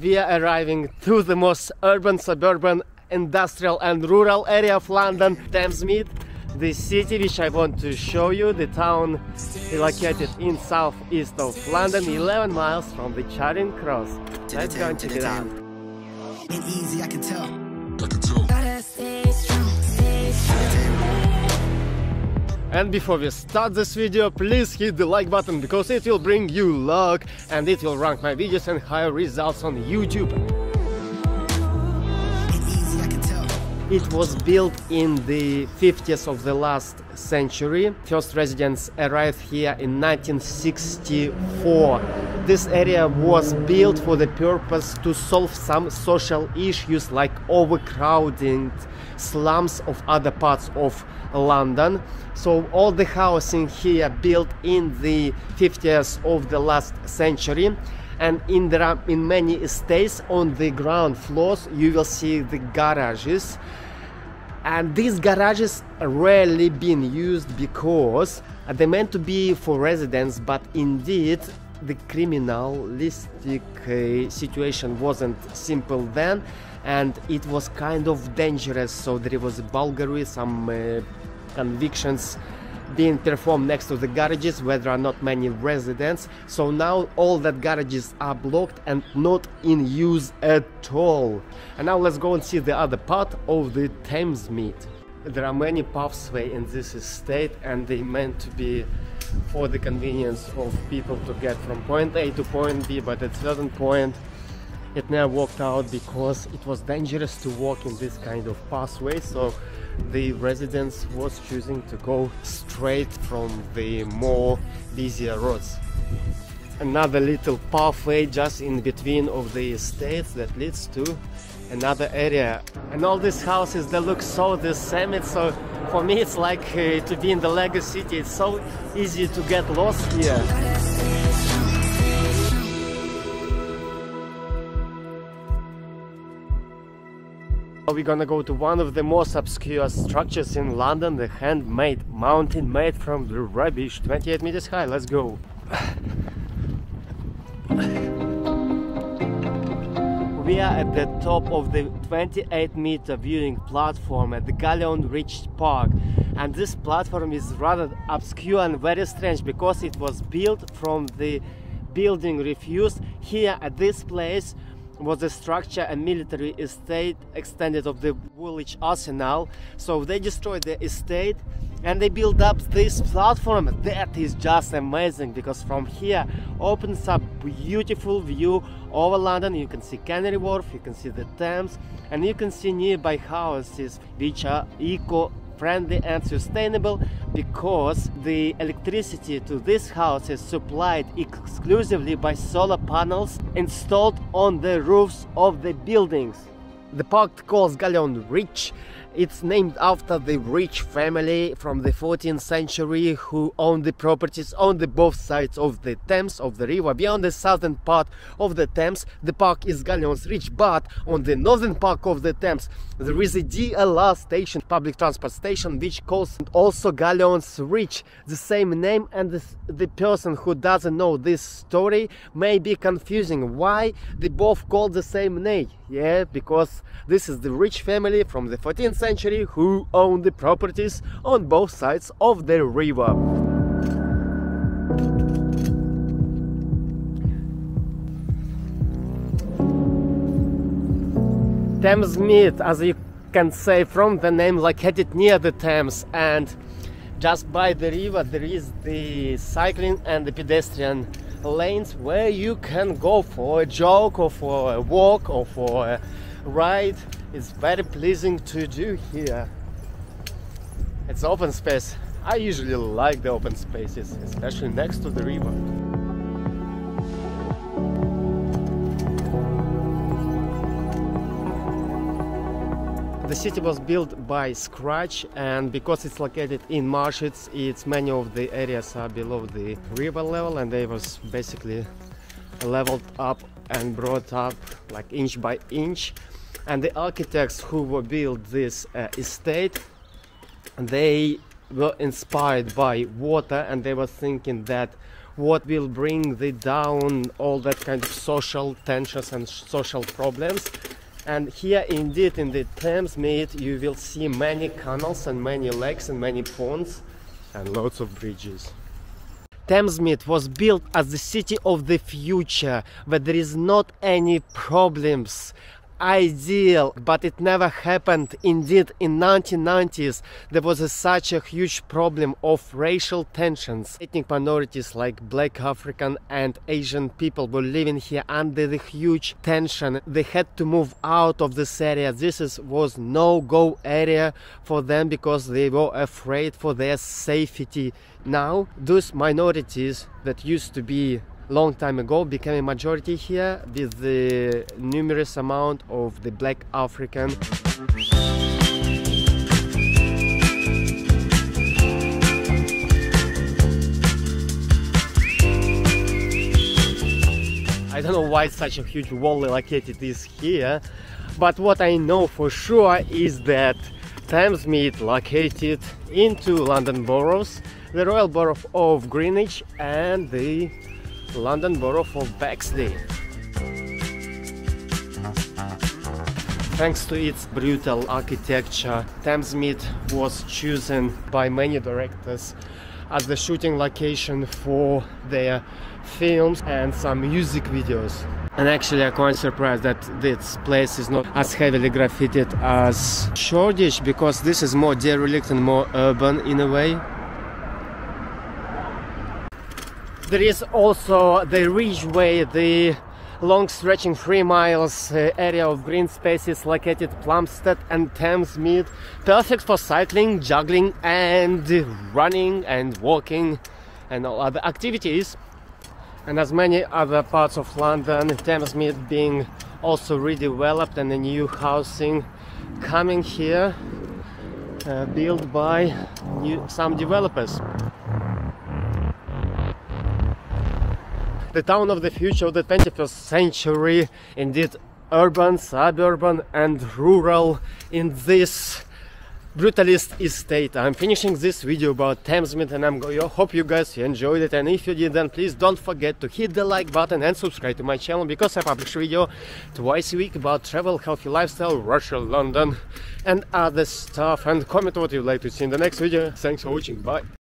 We are arriving to the most urban, suburban, industrial and rural area of London, Thamesmead. The city which I want to show you, the town located in southeast of London, 11 miles from the Charing Cross. Let's go and check it out. easy, I can tell. I can tell. And before we start this video, please hit the like button because it will bring you luck and it will rank my videos and higher results on YouTube. It was built in the 50s of the last century. First residents arrived here in 1964. This area was built for the purpose to solve some social issues like overcrowding slums of other parts of London. So all the housing here built in the 50s of the last century and in there in many estates on the ground floors you will see the garages. And these garages rarely been used because they're meant to be for residents but indeed the criminalistic uh, situation wasn't simple then and it was kind of dangerous. So there was bulgari some uh, convictions being performed next to the garages where there are not many residents. So now all that garages are blocked and not in use at all. And now let's go and see the other part of the Thames Thamesmead there are many pathways in this estate and they meant to be for the convenience of people to get from point A to point B but at certain point it never worked out because it was dangerous to walk in this kind of pathway. So the residents was choosing to go straight from the more busier roads. Another little pathway just in between of the estates that leads to another area. And all these houses they look so the same. It's so for me it's like uh, to be in the Lego city it's so easy to get lost here We're gonna go to one of the most obscure structures in London, the handmade mountain made from the rubbish, 28 meters high. Let's go. We are at the top of the 28 meter viewing platform at the Galleon Ridge Park and this platform is rather obscure and very strange because it was built from the building refuse here at this place was a structure and military estate extended of the Woolwich Arsenal. So they destroyed the estate and they built up this platform. That is just amazing because from here opens up beautiful view over London. You can see Canary Wharf, you can see the Thames, and you can see nearby houses which are eco friendly and sustainable because the electricity to this house is supplied exclusively by solar panels installed on the roofs of the buildings. The park calls Galleon Ridge it's named after the rich family from the 14th century who owned the properties on the both sides of the Thames, of the river. Beyond the southern part of the Thames, the park is Galleon's Ridge, but on the northern part of the Thames, there is a DLR station, public transport station, which calls also Galleon's Ridge, the same name, and the, the person who doesn't know this story may be confusing. Why they both call the same name? Yeah, because this is the rich family from the 14th century century who owned the properties on both sides of the river. Thamesmead, as you can say from the name, located near the Thames and just by the river there is the cycling and the pedestrian lanes where you can go for a jog or for a walk or for a ride is very pleasing to do here. It's open space. I usually like the open spaces, especially next to the river. The city was built by scratch and because it's located in marshes, it's many of the areas are below the river level and they was basically leveled up and brought up like inch by inch and the architects who built this uh, estate they were inspired by water and they were thinking that what will bring the down all that kind of social tensions and social problems and here indeed in the Thames Thamesmead you will see many canals and many lakes and many ponds and lots of bridges. Thamesmead was built as the city of the future where there is not any problems ideal but it never happened. Indeed in 1990s there was a, such a huge problem of racial tensions. Ethnic minorities like black african and asian people were living here under the huge tension. They had to move out of this area. This is, was no-go area for them because they were afraid for their safety. Now those minorities that used to be long time ago became a majority here with the numerous amount of the black African. I don't know why such a huge wall located is here, but what I know for sure is that Thamesmead located into London boroughs, the Royal Borough of Greenwich and the London Borough of Bexley. Thanks to its brutal architecture, Thamesmead was chosen by many directors as the shooting location for their films and some music videos. And actually I'm quite surprised that this place is not as heavily graffitied as Shoreditch because this is more derelict and more urban in a way. There is also the Ridgeway, the long stretching three miles uh, area of green spaces located Plumstead and Thamesmead, perfect for cycling, juggling and running and walking and all other activities. And as many other parts of London, Thamesmead being also redeveloped and a new housing coming here, uh, built by new, some developers. The town of the future of the 21st century, indeed urban, suburban and rural in this brutalist estate. I'm finishing this video about Thamesmead and I'm I hope you guys enjoyed it and if you did then please don't forget to hit the like button and subscribe to my channel because I publish video twice a week about travel, healthy lifestyle, Russia, London and other stuff and comment what you'd like to see in the next video. Thanks for watching, bye!